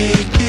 be